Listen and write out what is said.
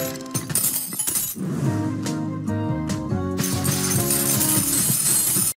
you